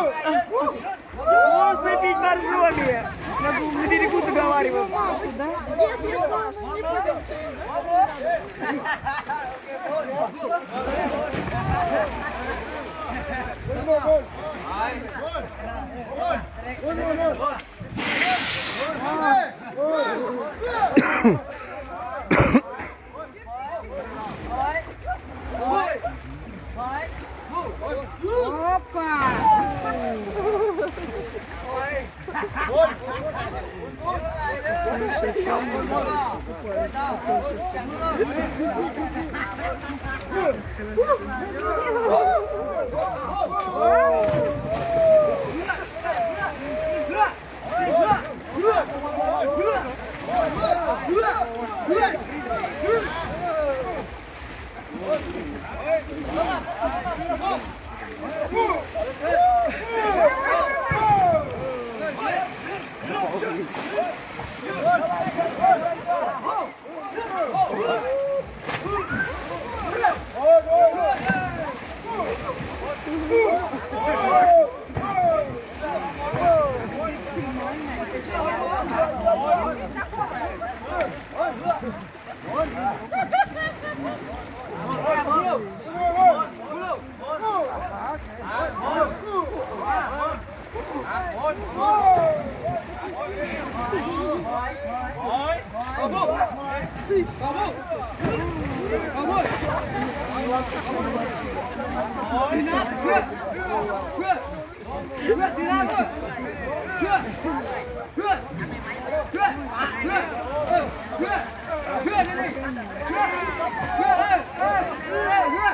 Можно пить боржоми. На, на берегу Oh!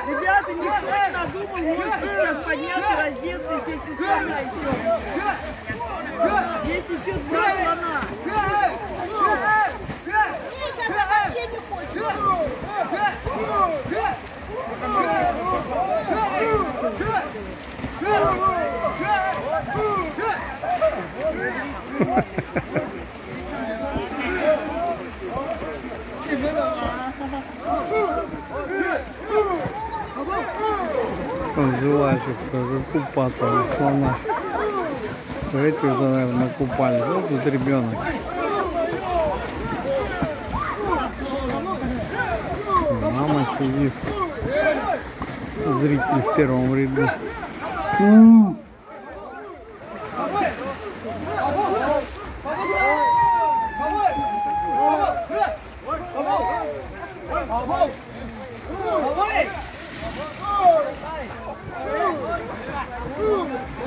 Ребята, никто не надумал, можете сейчас подняться, раздеться сесть на слона и все. Есть еще два слона. Не, сейчас я вообще не хочу. Он желающих купаться на слонах. Эти уже, наверное, купались. Вот тут ребенок. Мама сидит. Зритель в первом ряду. Mmm.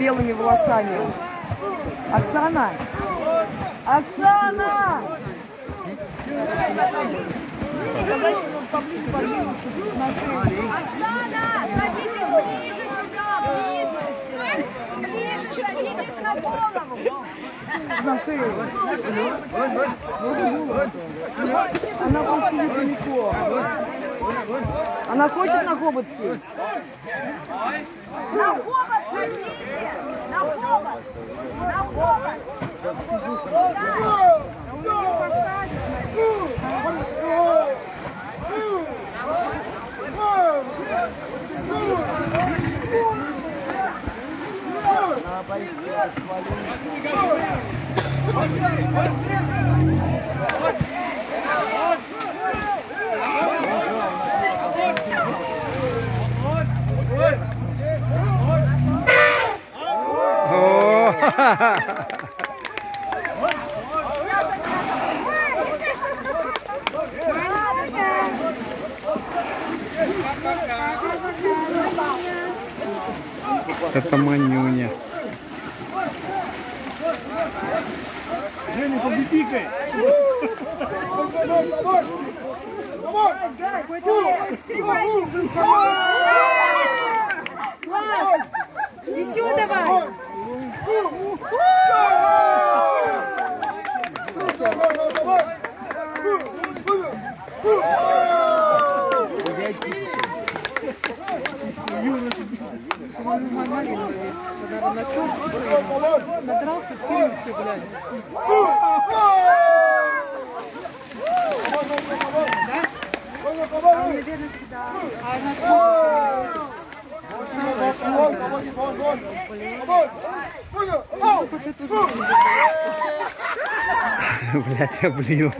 Белыми волосами? Оксана? Оксана! На шею. Оксана, садитесь ближе сюда, ближе. Ближе садитесь на голову. На шею. Она хочет недалеко. Она хочет на хобот сесть. На хобот Пошли, пошли! Пошли! Это манюня. Женя, победикай! Класс! Еще давай! Надрался с пылью, блядь. Да? А, наверное, всегда. А, она тоже. Блять, я блин.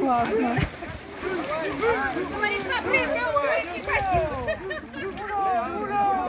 Классно. Ура, ура!